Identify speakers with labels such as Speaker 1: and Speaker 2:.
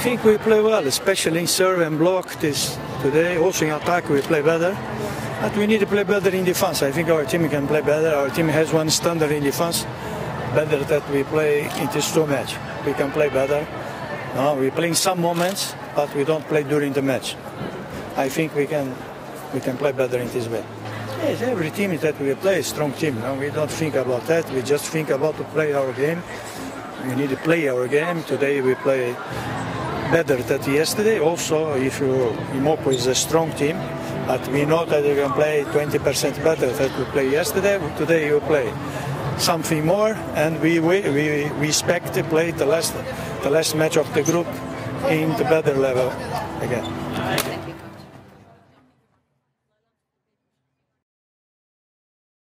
Speaker 1: think we play well, especially in serve and block this today. Also in attack we play better. But we need to play better in defense. I think our team can play better. Our team has one standard in defense, better that we play in this two match. We can play better. No, we play in some moments, but we don't play during the match. I think we can we can play better in this way. Yes, every team is that we play is strong team. No? We don't think about that. We just think about to play our game. We need to play our game. Today we play better than yesterday. Also, if you Imoco is a strong team, but we know that you can play 20% better than we play yesterday. Today you play something more, and we we, we, we expect to play the last the last match of the group in the better level again.